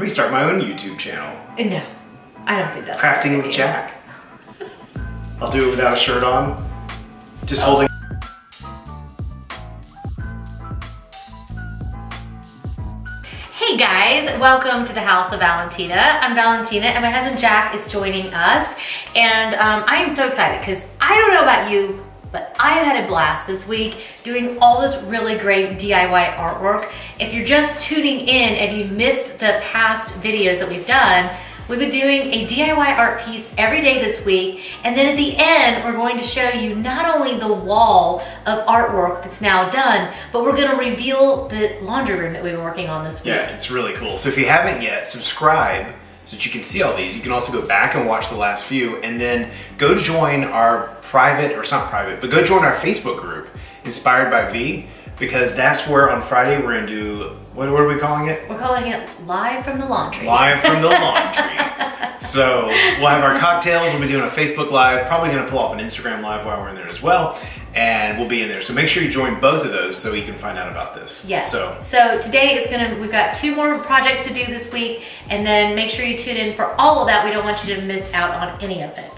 me start my own YouTube channel. No, I don't think that's Crafting with idea. Jack. I'll do it without a shirt on. Just holding. Hey guys, welcome to the House of Valentina. I'm Valentina and my husband Jack is joining us. And um, I am so excited because I don't know about you, but I have had a blast this week doing all this really great DIY artwork. If you're just tuning in and you missed the past videos that we've done, We've been doing a DIY art piece every day this week, and then at the end, we're going to show you not only the wall of artwork that's now done, but we're gonna reveal the laundry room that we've been working on this week. Yeah, it's really cool. So if you haven't yet, subscribe so that you can see all these. You can also go back and watch the last few and then go join our private, or it's not private, but go join our Facebook group, Inspired by V, because that's where on Friday we're gonna do, what, what are we calling it? We're calling it Live from the Laundry. Live from the laundry. so we'll have our cocktails, we'll be doing a Facebook Live, probably gonna pull off an Instagram Live while we're in there as well, and we'll be in there. So make sure you join both of those so you can find out about this. Yes. So so today is gonna, we've got two more projects to do this week, and then make sure you tune in for all of that. We don't want you to miss out on any of it.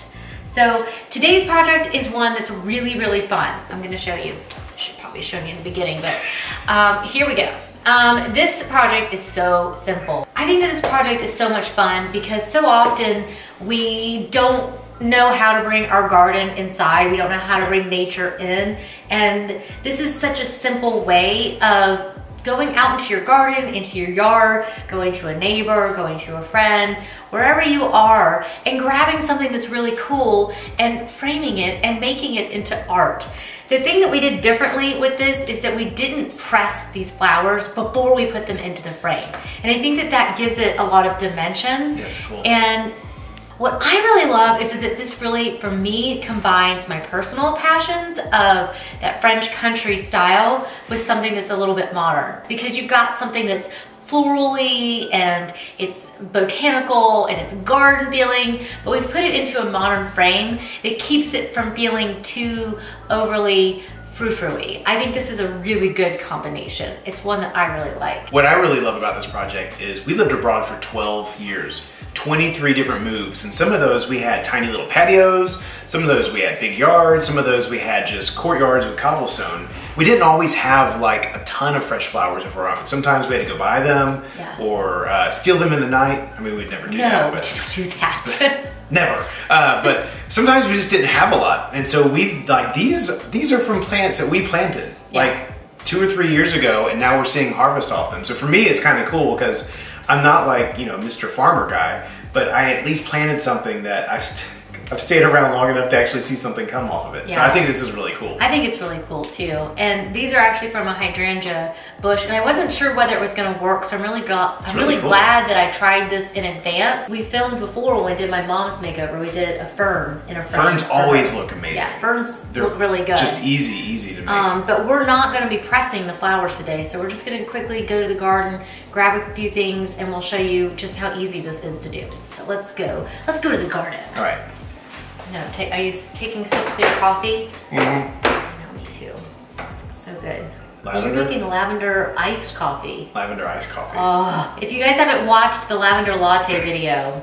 So today's project is one that's really, really fun. I'm gonna show you. Should probably show you in the beginning, but um, here we go. Um, this project is so simple. I think that this project is so much fun because so often we don't know how to bring our garden inside. We don't know how to bring nature in. And this is such a simple way of going out into your garden, into your yard, going to a neighbor, going to a friend, wherever you are, and grabbing something that's really cool and framing it and making it into art. The thing that we did differently with this is that we didn't press these flowers before we put them into the frame. And I think that that gives it a lot of dimension. Yes, cool. And what I really love is that this really, for me, combines my personal passions of that French country style with something that's a little bit modern. Because you've got something that's florally and it's botanical and it's garden feeling, but we've put it into a modern frame that keeps it from feeling too overly frou-frou-y. I think this is a really good combination. It's one that I really like. What I really love about this project is we lived abroad for 12 years, 23 different moves, and some of those we had tiny little patios, some of those we had big yards, some of those we had just courtyards with cobblestone. We didn't always have like a ton of fresh flowers of our own. Sometimes we had to go buy them Yeah. or uh, steal them in the night. I mean, we'd never do No, that, but don't do that. Never. Uh, but sometimes we just didn't have a lot. And so we like these these are from plants that we planted Yeah. like two or three years ago and now we're seeing harvest off them. So for me it's kind of cool because I'm not like, you know, Mr. Farmer guy, but I at least planted something that I've st- I've stayed around long enough to actually see something come off of it. So I think this is really cool. I think it's really cool too. And these are actually from a hydrangea bush, and I wasn't sure whether it was gonna work, so I'm really glad. I'm really really cool. glad that I tried this in advance. We filmed before when I did my mom's makeover. We did a fern in a frame. Ferns for always look amazing. Yeah, ferns They're look really good. Just easy, easy to make. Um, but we're not going to be pressing the flowers today, so we're just going to quickly go to the garden, grab a few things, and we'll show you just how easy this is to do. So let's go. Let's go to the garden. All right. No, take, are you taking sips of your coffee? Mhm. No, me too. So good. Lavender? You're making lavender iced coffee. Lavender iced coffee. Oh, if you guys haven't watched the lavender latte video,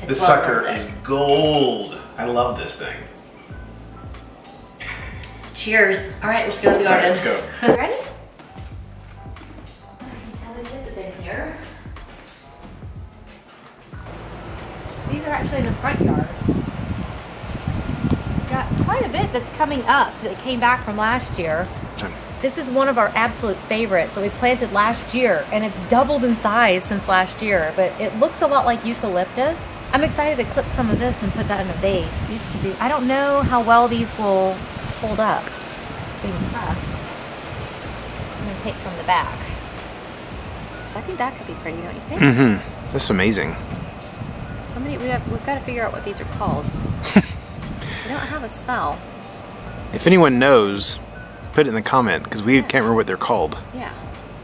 it's this well sucker worth it. is gold. I love this thing. Cheers. All right, let's go to the All right, garden. let's go. Ready? Tell the kids have been here. These are actually in the front yard. Got quite a bit that's coming up that came back from last year. This is one of our absolute favorites that we planted last year, and it's doubled in size since last year, but it looks a lot like eucalyptus. I'm excited to clip some of this and put that in a vase. Used to be, I don't know how well these will hold up being pressed. I'm gonna take from the back. I think that could be pretty, don't you think? Mm-hmm. That's amazing. Somebody, we have, we've got to figure out what these are called. they don't have a smell. If anyone knows, put it in the comment because we can't remember what they're called. Yeah.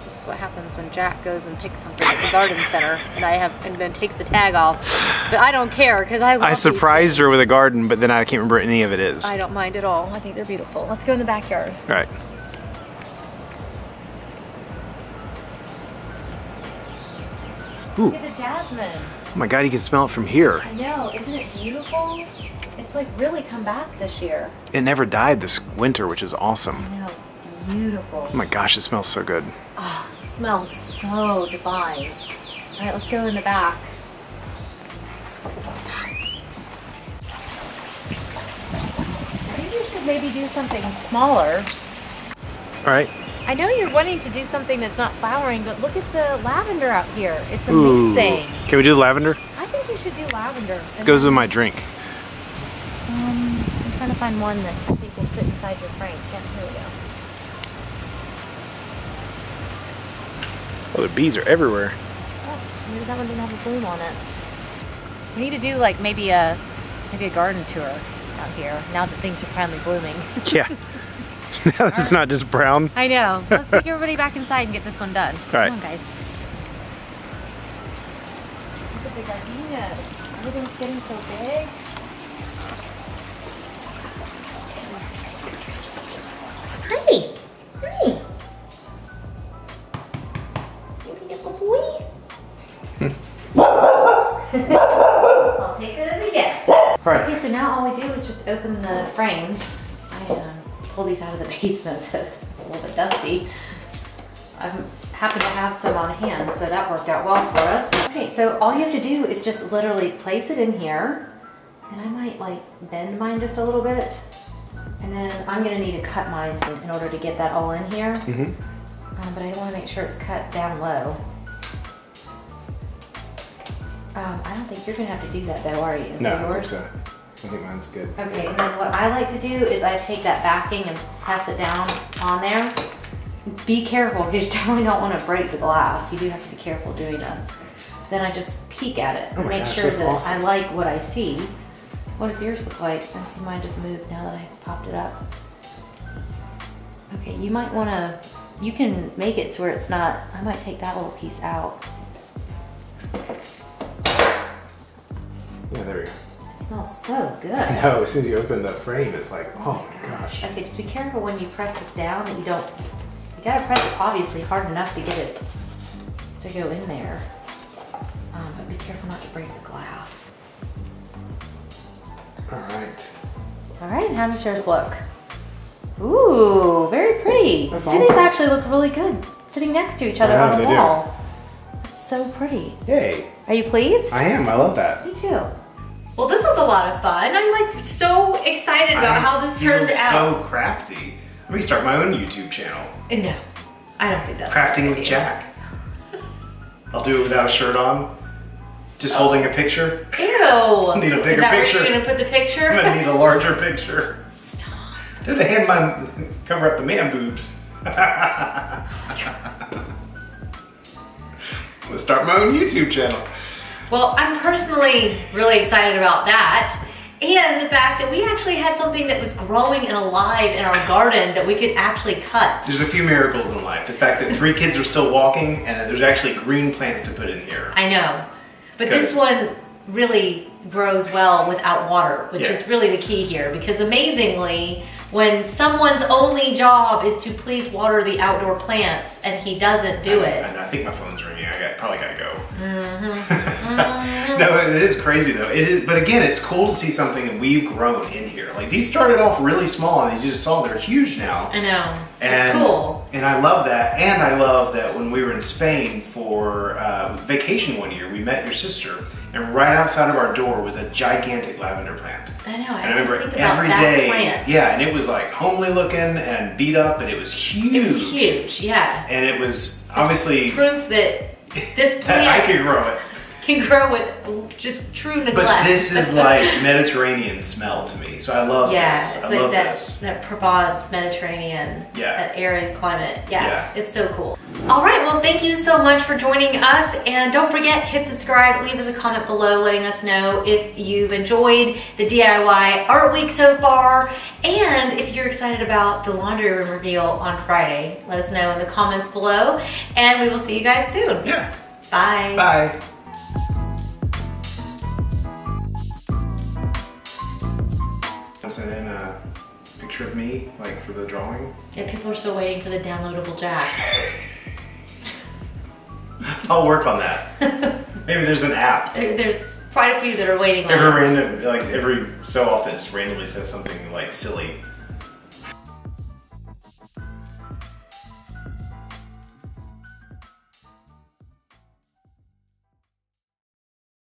This is what happens when Jack goes and picks something at the garden center, and I have and then takes the tag off. But I don't care because I. I surprised her with a garden, but then I can't remember what any of it is. I don't mind at all. I think they're beautiful. Let's go in the backyard. All right. Ooh. Look at the jasmine. Oh my god, you can smell it from here. I know, isn't it beautiful? It's like really come back this year. It never died this winter, which is awesome. I know, it's beautiful. Oh my gosh, it smells so good. Oh, it smells so divine. All right, let's go in the back. I think we should maybe do something smaller. All right. I know you're wanting to do something that's not flowering, but look at the lavender out here. It's Ooh. amazing. Can we do the lavender? I think we should do lavender. It Goes with my drink. Um, I'm trying to find one that I think will fit inside your frame. Yeah, here we go. Oh, the bees are everywhere. Oh, maybe that one didn't have a bloom on it. We need to do like maybe a maybe a garden tour out here now that things are finally blooming. Yeah. now this is not just brown. I know. Let's take everybody back inside and get this one done. All right. Come on, guys. Look at the gardenias. Everything's getting so big. Open the frames. I um, pulled these out of the basement, so it's a little bit dusty. I happen to have some on hand, so that worked out well for us. Okay, so all you have to do is just literally place it in here. And I might like bend mine just a little bit. And then I'm gonna need to cut mine in order to get that all in here. Mm-hmm. Um, but I wanna make sure it's cut down low. Um, I don't think you're gonna have to do that though, are you? No, For I think so. I think mine's good. Okay, and then what I like to do is I take that backing and press it down on there. Be careful because you definitely don't want to break the glass. You do have to be careful doing this. Then I just peek at it Oh make gosh, sure that awesome. I like what I see. What does yours look like? I see mine just moved now that I popped it up. Okay, you might want to, you can make it to where it's not, I might take that little piece out. Smells so good. I know. As soon as you open the frame, it's like, oh my gosh. Okay, just be careful when you press this down that you don't, you gotta press it obviously hard enough to get it to go in there. Um, but be careful not to break the glass. All right. All right, how does yours look? Ooh, very pretty. That's awesome. actually look really good sitting next to each other know, on the do. wall. It's so pretty. Yay. Are you pleased? I am. I love that. Me too. Well, this was a lot of fun. I'm like so excited about I how this turned out. So crafty. Let me start my own YouTube channel. And No, I don't think that's a Crafting with idea. Jack. I'll do it without a shirt on. Just holding a picture. Ew. Need a bigger Is that picture. where you're gonna put the picture? I'm gonna need a larger picture. Stop. Did I hand my cover up the man boobs? I'm gonna start my own YouTube channel. Well, I'm personally really excited about that. And the fact that we actually had something that was growing and alive in our garden that we could actually cut. There's a few miracles in life. The fact that three kids are still walking and that there's actually green plants to put in here. I know. But this one really grows well without water, which Yeah. is really the key here because amazingly, when someone's only job is to please water the outdoor plants and he doesn't do I, it. I, I think my phone's ringing. I got, probably gotta go. Mm-hmm. no, it is crazy though. It is, but again, it's cool to see something that we've grown in here. Like these started off really small, and you just saw they're huge now. I know. And, it's cool. And I love that. And I love that when we were in Spain for uh, vacation one year, we met your sister, and right outside of our door was a gigantic lavender plant. I know. I And I remember think about every day, plant. yeah, and it was like homely looking and beat up, and it was huge. It was huge, yeah. And it was obviously Proof that this that I could grow it. Can grow with just true neglect. But this is like Mediterranean smell to me, so I love yeah, this. it's I like love that, this. that Provence Mediterranean, Yeah. that arid climate. Yeah, Yeah. it's so cool. All right, well, thank you so much for joining us, and don't forget hit subscribe, leave us a comment below, letting us know if you've enjoyed the DIY art week so far, and if you're excited about the laundry room reveal on Friday. Let us know in the comments below, and we will see you guys soon. Yeah. Bye. Bye. Picture of me, like for the drawing. Yeah, people are still waiting for the downloadable jack. I'll work on that. Maybe there's an app. There- There's quite a few that are waiting Every it. random, like every so often, just randomly says something like silly.